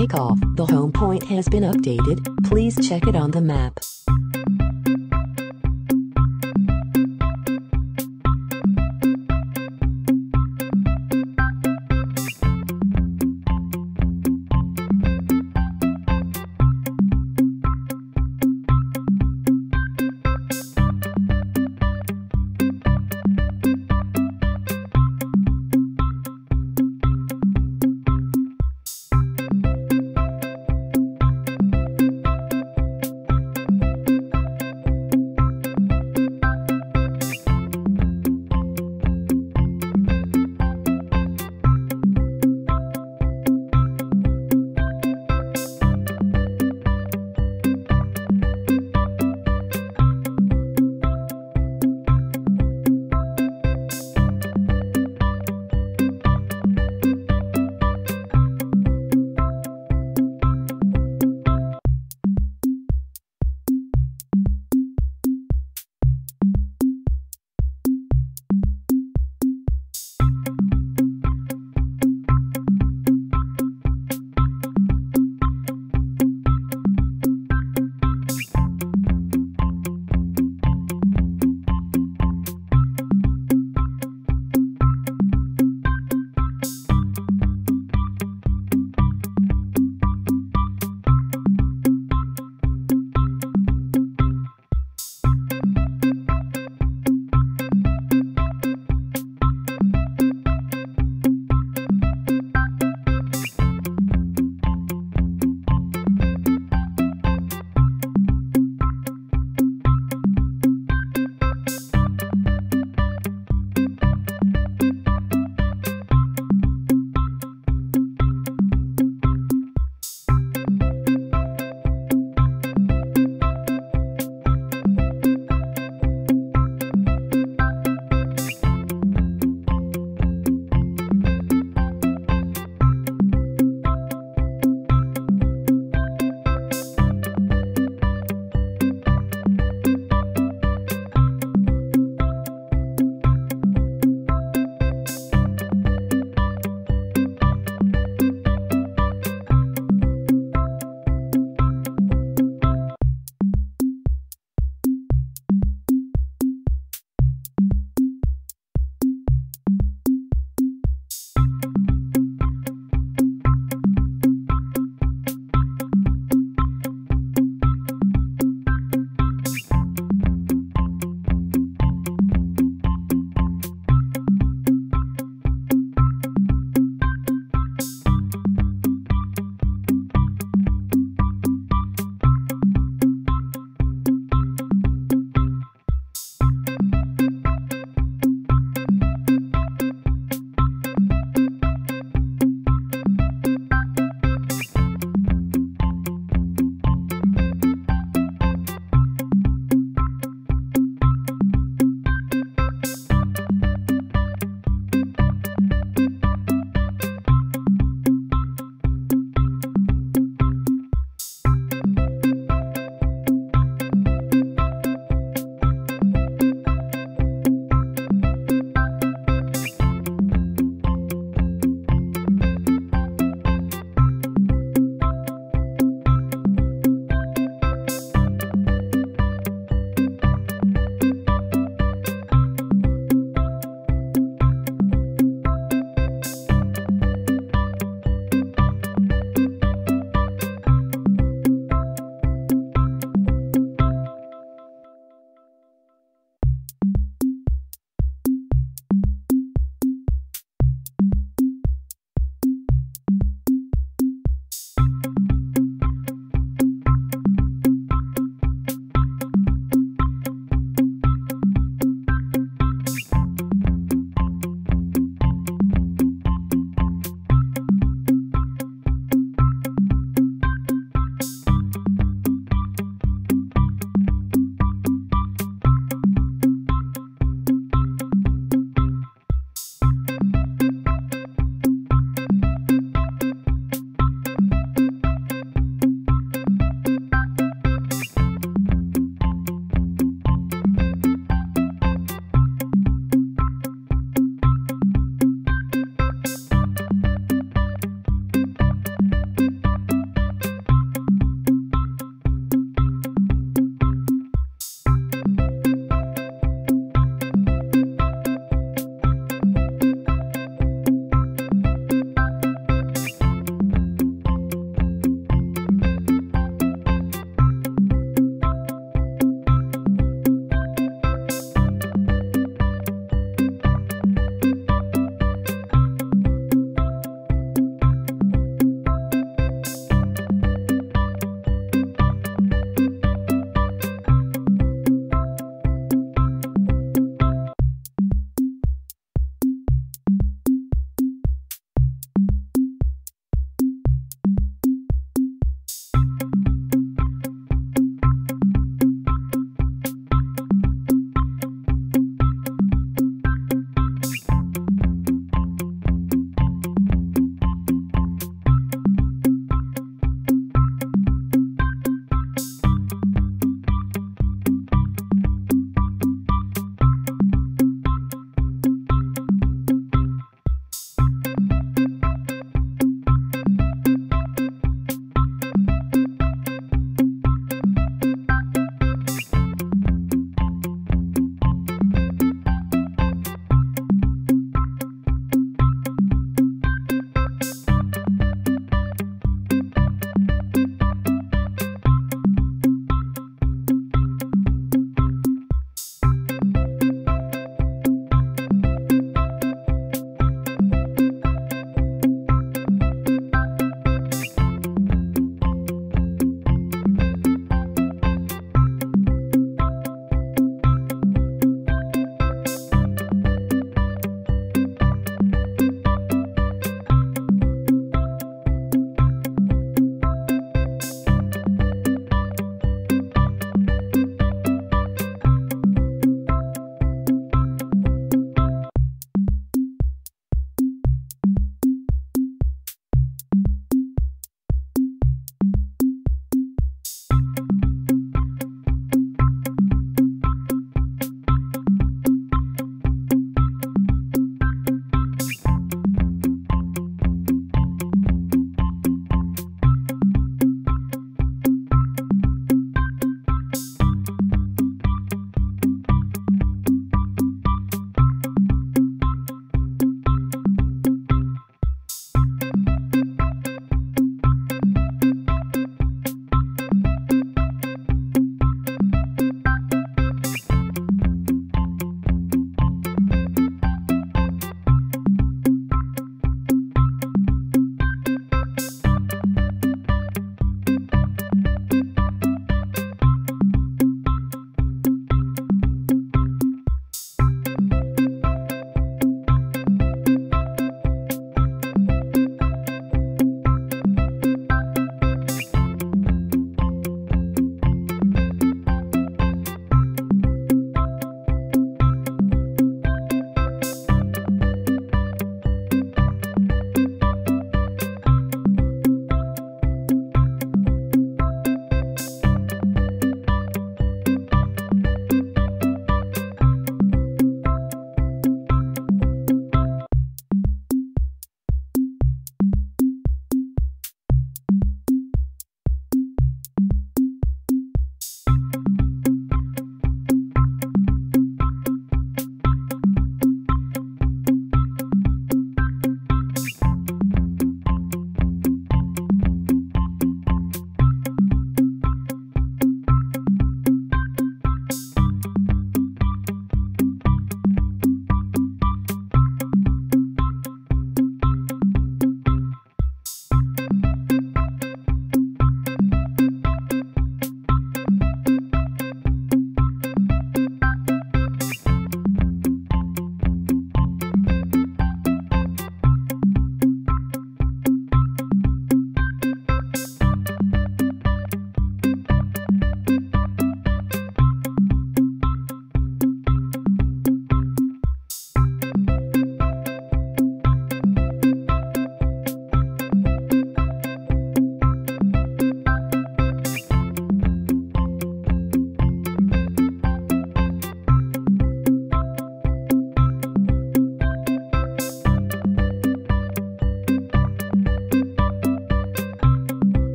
takeoff, the home point has been updated, please check it on the map.